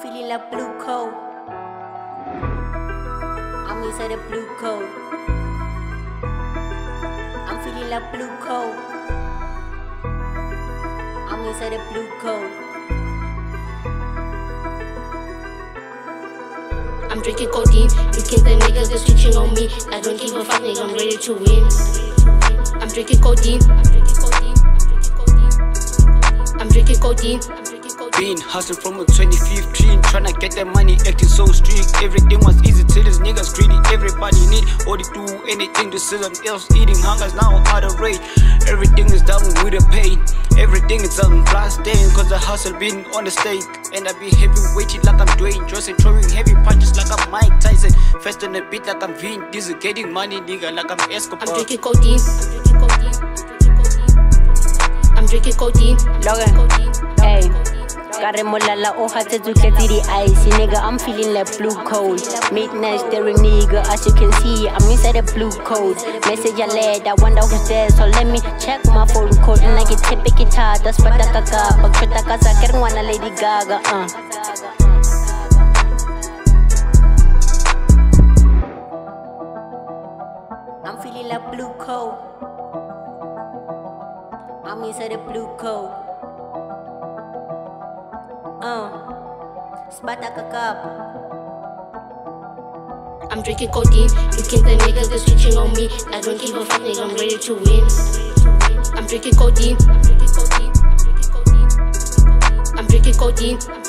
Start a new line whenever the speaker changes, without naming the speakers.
like blue coat. I'm inside the blue coat. I'm feeling like blue coat. I'm inside the blue coat.
I'm drinking codeine. Looking the niggas, they switching on me. I don't give a fuck, nigga. I'm ready to win. I'm drinking codeine. I'm drinking codeine. I'm drinking codeine.
Been hustling from a 2015, tryna get that money, acting so strict. Everything was easy till these niggas greedy. Everybody need or they do anything to sell them else. Eating hungers now out of rate. Everything is done with a pain. Everything is on plastic, cause the hustle been on the stake. And I be heavy heavyweighted like I'm Dwayne Johnson, throwing heavy punches like I'm Mike Tyson. Fast on the beat like I'm Vin Diesel, getting money, nigga, like I'm Escobar.
I'm drinking codeine. I'm drinking codeine. I'm drinking codeine.
Logan, hey. Ka remola la hoja tse tsotletse di-ice nigga I'm feeling like blue coat Midnight staring nigga as you can see I'm inside the blue coat Message alert I wonder who's there So let me check my phone code. Nna ke tshepe ke thata Spata ka kapa Kshota ka sa ke re ngwana Lady Gaga uh. I'm feeling like blue coat I'm inside the blue coat Oh. Ka
I'm drinking codeine. Looking the niggas, they switching on me. I don't give a fuck, nigga. I'm ready to win. I'm drinking codeine. I'm drinking codeine. I'm drinking codeine.